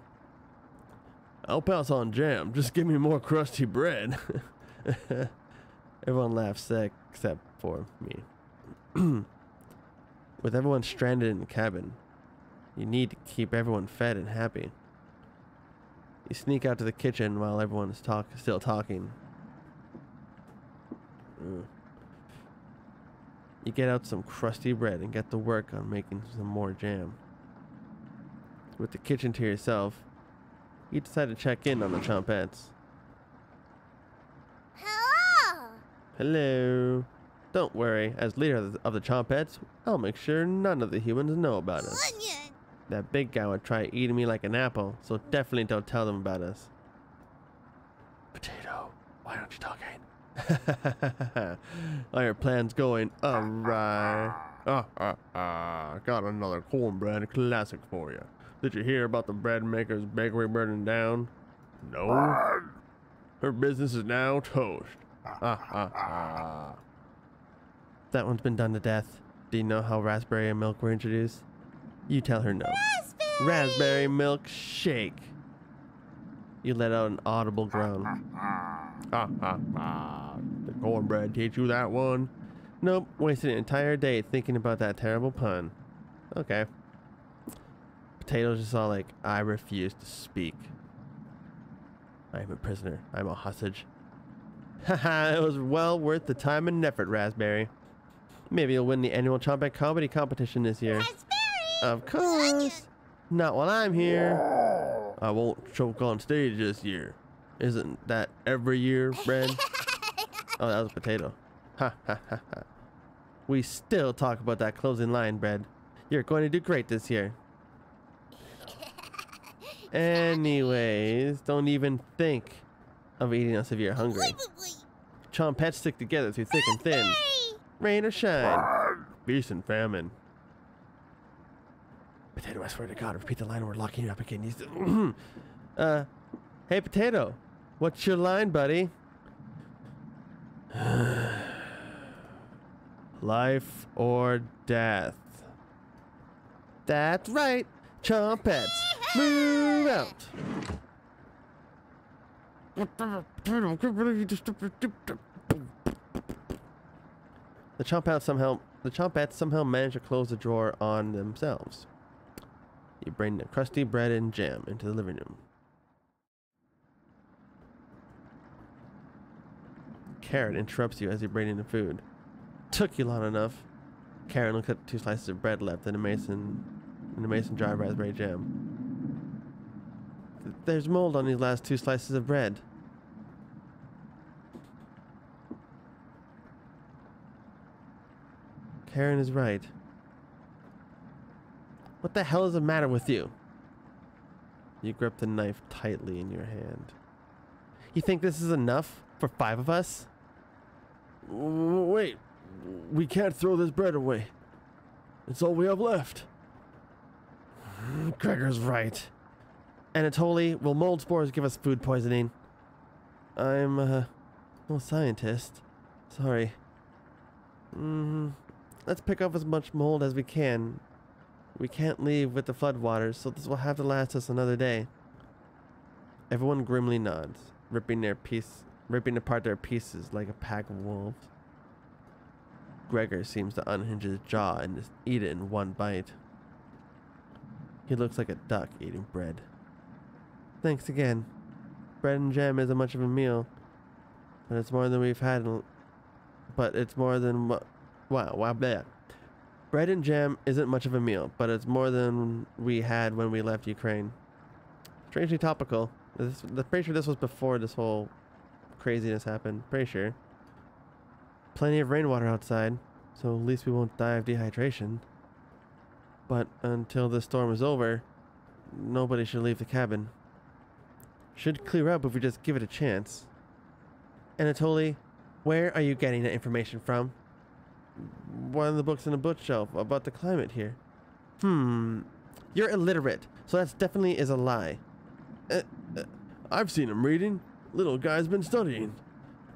I'll pass on jam. Just give me more crusty bread. (laughs) Everyone laughs except for me. (clears throat) With everyone stranded in the cabin, you need to keep everyone fed and happy. You sneak out to the kitchen while everyone is talk still talking. Mm. You get out some crusty bread and get to work on making some more jam. With the kitchen to yourself, you decide to check in on the Chompets. Hello. Don't worry, as leader of the, of the Chompets, I'll make sure none of the humans know about us. Onion. That big guy would try eating me like an apple, so definitely don't tell them about us. Potato, why aren't you talk, talking? (laughs) Are your plans going awry? Ah, ah, ah. Got another cornbread classic for you. Did you hear about the bread maker's bakery burning down? No. Her business is now toast. (laughs) That one's been done to death. Do you know how raspberry and milk were introduced? You tell her no. Raspberry. Raspberry milk shake. You let out an audible groan. (laughs) the cornbread teach you that one? Nope, wasted an entire day thinking about that terrible pun. Okay. Potatoes just all like, I refuse to speak. I am a prisoner. I'm a hostage. Haha, (laughs) it was well worth the time and effort, Raspberry. Maybe you'll win the annual Chompet Comedy Competition this year. Raspberry. Of course. Not while I'm here. I won't choke on stage this year. Isn't that every year, Bread? (laughs) oh, that was a potato. (laughs) Ha ha ha ha. We still talk about that closing line, Bread. You're going to do great this year. Anyways, don't even think of eating us if you're hungry. Chompets stick together through thick and thin. Rain or shine. Feast and famine. Potato, I swear to God, repeat the line or we're locking you up again. You s- (clears throat) uh, hey, Potato, what's your line, buddy? (sighs) Life or death? That's right. Chompets, move out. The Chompets somehow the Chompets somehow managed to close the drawer on themselves. You bring the crusty bread and jam into the living room. Karen interrupts you as you bring in the food. Took you long enough. Karen looks at two slices of bread left in a mason in a mason jar raspberry jam. Th- There's mold on these last two slices of bread. Karen is right. What the hell is the matter with you? You grip the knife tightly in your hand. You think this is enough for five of us? Wait, we can't throw this bread away. It's all we have left. Gregor's right. Anatoly, will mold spores give us food poisoning? I'm uh, no scientist. Sorry. Mm, let's pick up as much mold as we can. We can't leave with the floodwaters, so this will have to last us another day. Everyone grimly nods, ripping their piece, ripping apart their pieces like a pack of wolves. Gregor seems to unhinge his jaw and just eat it in one bite. He looks like a duck eating bread. Thanks again. Bread and jam isn't much of a meal, but it's more than we've had. In, but it's more than what? Wow, wow. Bread and jam isn't much of a meal, but it's more than we had when we left Ukraine. Strangely topical. This, I'm pretty sure this was before this whole craziness happened. Pretty sure. Plenty of rainwater outside, so at least we won't die of dehydration. But until the storm is over, nobody should leave the cabin. Should clear up if we just give it a chance. Anatoly, where are you getting that information from? One of the books in the bookshelf about the climate here. Hmm. You're illiterate, so that definitely is a lie. Uh, uh, I've seen him reading. Little guy's been studying.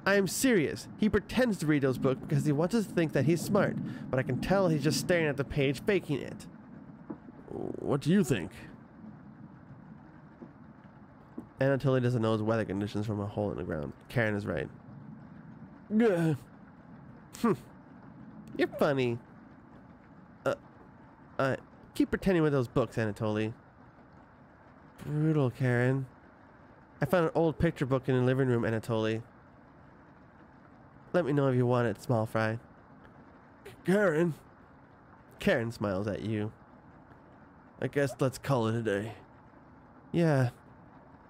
I am serious. He pretends to read those books because he wants us to think that he's smart, but I can tell he's just staring at the page, faking it. What do you think? Anatoly doesn't know his weather conditions from a hole in the ground. Karen is right. Gah. You're funny. Uh, uh, keep pretending with those books, Anatoly. Brutal, Karen. I found an old picture book in the living room, Anatoly. Let me know if you want it, small fry. Karen, Karen smiles at you. I guess let's call it a day. Yeah,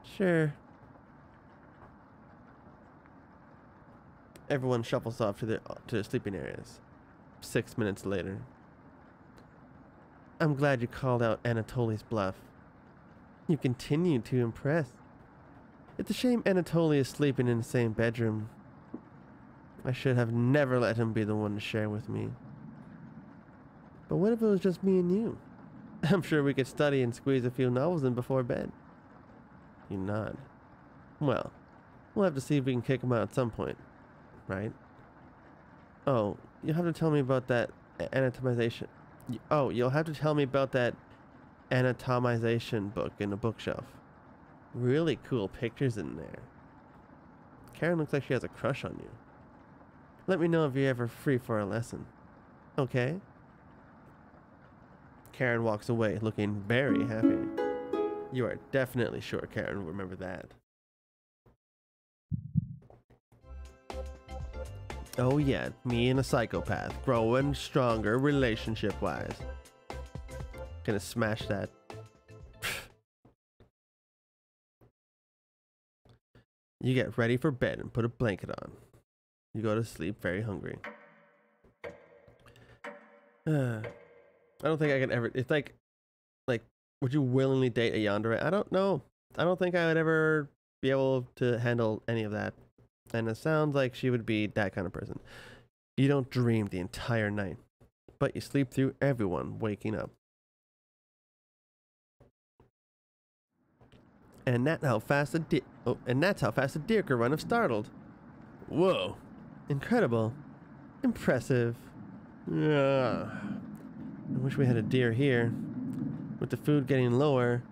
sure. Everyone shuffles off to their to their sleeping areas. Six minutes later. I'm glad you called out Anatoly's bluff. You continue to impress. It's a shame Anatoly is sleeping in the same bedroom. I should have never let him be the one to share with me. But what if it was just me and you? (laughs) I'm sure we could study and squeeze a few novels in before bed. You nod. Well, we'll have to see if we can kick him out at some point. right? Oh, you'll have to tell me about that anatomization. Oh, you'll have to tell me about that anatomization book in the bookshelf. Really cool pictures in there. Karen looks like she has a crush on you. Let me know if you're ever free for a lesson. Okay? Karen walks away, looking very happy. You are definitely sure Karen will remember that. Oh, yeah, me and a psychopath, growing stronger relationship wise. Gonna smash that. (sighs) you get ready for bed and put a blanket on. You go to sleep very hungry. Uh, (sighs) I don't think I can ever. It's like, would you willingly date a yandere? I don't know. I don't think I would ever be able to handle any of that. And it sounds like she would be that kind of person. You don't dream the entire night, but you sleep through everyone waking up. And that's how fast a deer. Oh, and that's how fast a deer could run if startled. Whoa! Incredible, impressive. Yeah. I wish we had a deer here. With the food getting lower,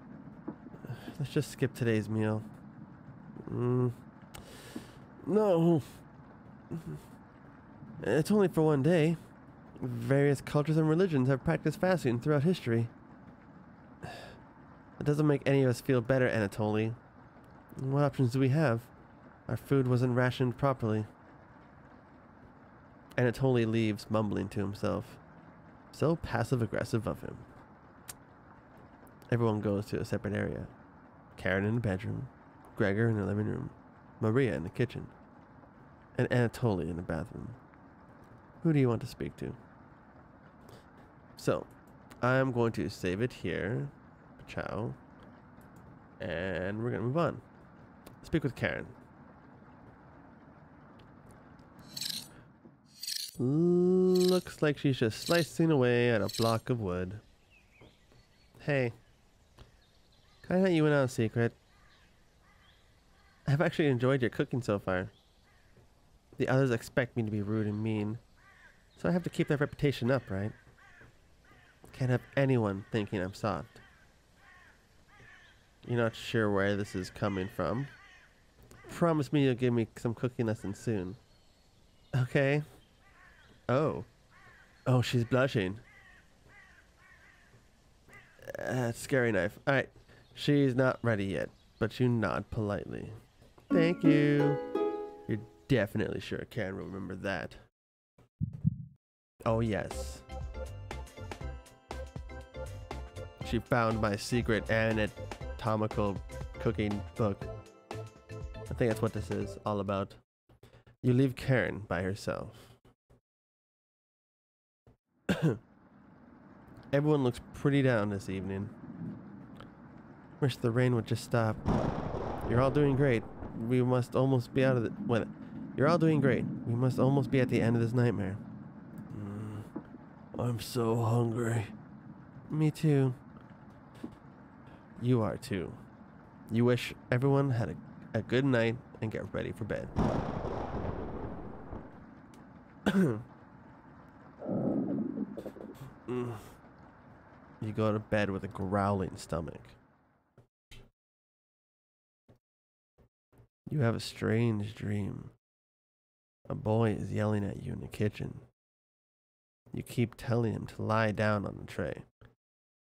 let's just skip today's meal. Mm. No. It's only for one day. Various cultures and religions have practiced fasting throughout history. It doesn't make any of us feel better, Anatoly. What options do we have? Our food wasn't rationed properly. Anatoly leaves, mumbling to himself. So passive aggressive of him. Everyone goes to a separate area. Karen in the bedroom, Gregor in the living room, Maria in the kitchen, and Anatoly in the bathroom. Who do you want to speak to? So, I'm going to save it here. Ciao. And we're going to move on. Speak with Karen. Looks like she's just slicing away at a block of wood. Hey, can I let you in on a secret? I've actually enjoyed your cooking so far. The others expect me to be rude and mean, so I have to keep that reputation up, right? Can't have anyone thinking I'm soft. You're not sure where this is coming from. Promise me you'll give me some cooking lessons soon. Okay. Oh. Oh, she's blushing. Uh, scary knife. Alright. She's not ready yet, but you nod politely. Thank you. You're definitely sure Karen will remember that. Oh, yes. She found my secret anatomical cooking book. I think that's what this is all about. You leave Karen by herself. (coughs) Everyone looks pretty down this evening. Wish the rain would just stop. You're all doing great. We must almost be out of the. What? You're all doing great. We must almost be at the end of this nightmare. Mm, I'm so hungry. Me too. You are too. You wish everyone had a, a good night and get ready for bed. (coughs) You go to bed with a growling stomach. You have a strange dream. A boy is yelling at you in the kitchen. You keep telling him to lie down on the tray,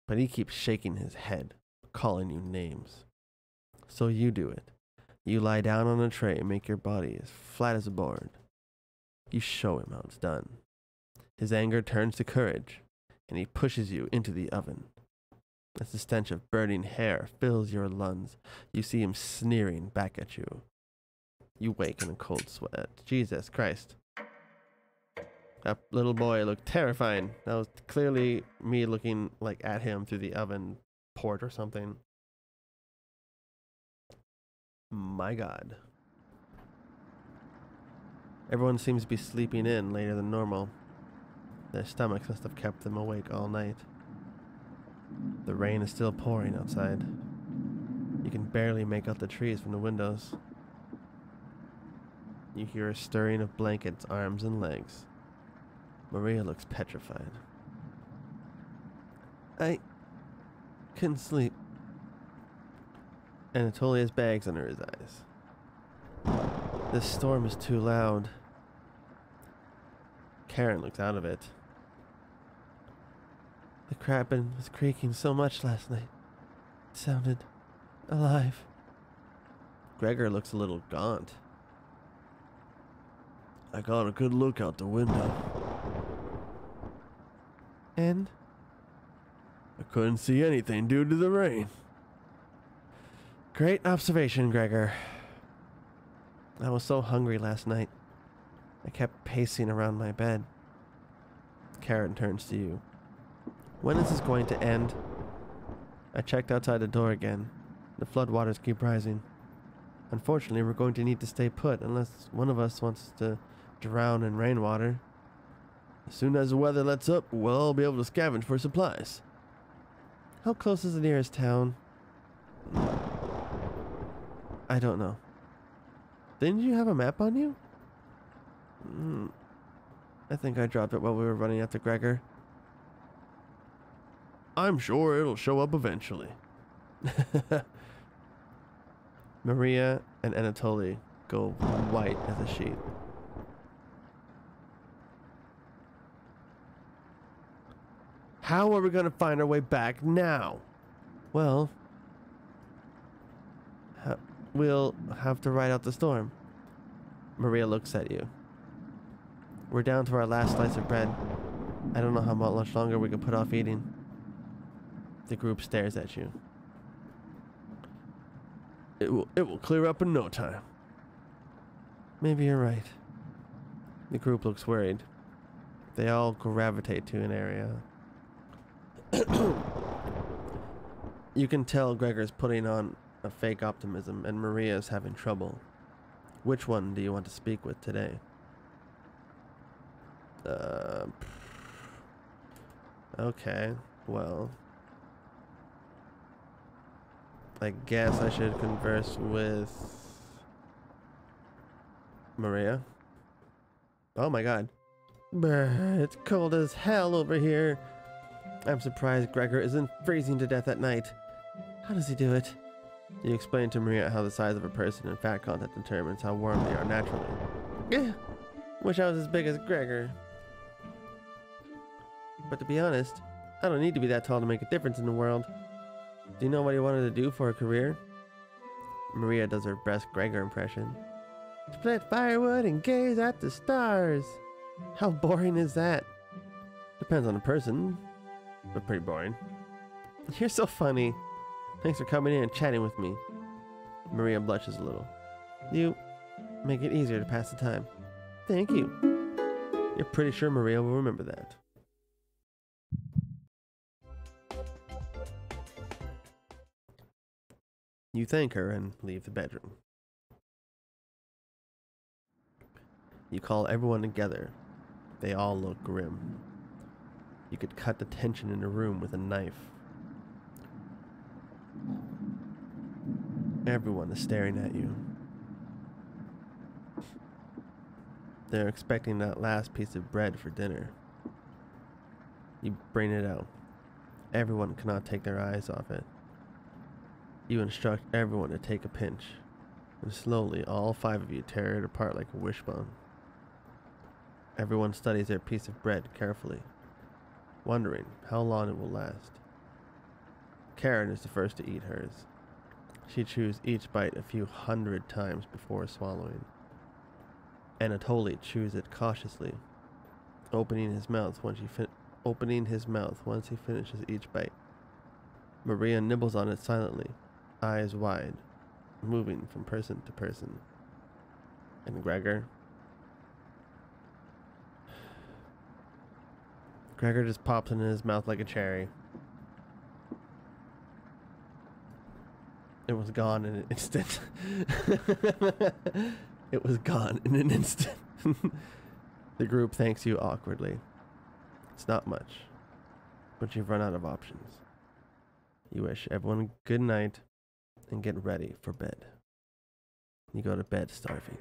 but he keeps shaking his head, calling you names. So you do it. You lie down on the tray and make your body as flat as a board. You show him how it's done. His anger turns to courage, and he pushes you into the oven. As the stench of burning hair fills your lungs, you see him sneering back at you. You wake in a cold sweat. Jesus Christ. That little boy looked terrifying. That was clearly me looking like at him through the oven port or something. My god. Everyone seems to be sleeping in later than normal. Their stomachs must have kept them awake all night. The rain is still pouring outside. You can barely make out the trees from the windows. You hear a stirring of blankets, arms, and legs. Maria looks petrified. I couldn't sleep. Anatolia's bags under his eyes. This storm is too loud. Karen looks out of it. The cabin was creaking so much last night. It sounded alive. Gregor looks a little gaunt. I got a good look out the window. And I couldn't see anything due to the rain. great observation, Gregor. I was so hungry last night. I kept pacing around my bed. Karen turns to you. When is this going to end? I checked outside the door again. The floodwaters keep rising. Unfortunately, we're going to need to stay put unless one of us wants to drown in rainwater. As soon as the weather lets up, we'll all be able to scavenge for supplies. How close is the nearest town? I don't know. Didn't you have a map on you? Hmm. I think I dropped it while we were running after Gregor. I'm sure it'll show up eventually. (laughs) Maria and Anatoly go white as a sheet. How are we going to find our way back now? Well, ha- we'll have to ride out the storm. Maria looks at you. We're down to our last slice of bread. I don't know how much longer we can put off eating. The group stares at you. It will it will clear up in no time. Maybe you're right. The group looks worried. They all gravitate to an area. (coughs) you can tell Gregor's putting on a fake optimism and Maria's having trouble. Which one do you want to speak with today? Uh, okay, well. I guess I should converse with Maria. Oh my god. It's cold as hell over here. I'm surprised Gregor isn't freezing to death at night. How does he do it? You explain to Maria how the size of a person and fat content determines how warm they are naturally. Yeah, wish I was as big as Gregor. But to be honest, I don't need to be that tall to make a difference in the world. Do you know what he wanted to do for a career? Maria does her best Gregor impression. Split firewood and gaze at the stars. How boring is that? Depends on the person, but pretty boring. You're so funny. Thanks for coming in and chatting with me. Maria blushes a little. You make it easier to pass the time. Thank you. You're pretty sure Maria will remember that. You thank her and leave the bedroom. You call everyone together. They all look grim. You could cut the tension in a room with a knife. Everyone is staring at you. They're expecting that last piece of bread for dinner. You bring it out. Everyone cannot take their eyes off it. You instruct everyone to take a pinch, and slowly all five of you tear it apart like a wishbone. Everyone studies their piece of bread carefully, wondering how long it will last. Karen is the first to eat hers. She chews each bite a few hundred times before swallowing. Anatoly chews it cautiously, opening his mouth once he fin- opening his mouth once he finishes each bite. Maria nibbles on it silently, eyes wide, moving from person to person. And Gregor? Gregor just pops it in his mouth like a cherry. It was gone in an instant. (laughs) it was gone in an instant. (laughs) the group thanks you awkwardly. It's not much, but you've run out of options. You wish everyone good night and get ready for bed. You go to bed starving.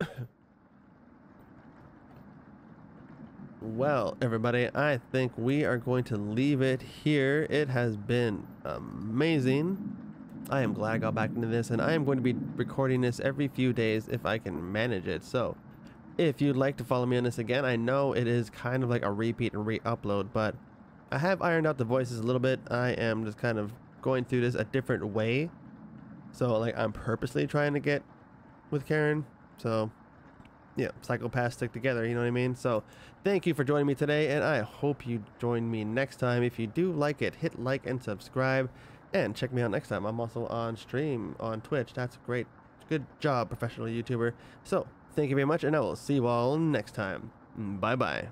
(coughs) well, everybody, I think we are going to leave it here. It has been amazing. I am glad I got back into this, and I am going to be recording this every few days if I can manage it. So, if you'd like to follow me on this again, I know it is kind of like a repeat and re-upload, but I have ironed out the voices a little bit. I am just kind of going through this a different way. So, like, I'm purposely trying to get with Karen. So, yeah, psychopaths stick together, you know what I mean? So, thank you for joining me today, and I hope you join me next time. If you do like it, hit like and subscribe, and check me out next time. I'm also on stream on Twitch. That's great. Good job, professional YouTuber. So, thank you very much, and I will see you all next time. Bye bye.